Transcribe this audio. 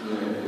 Yeah,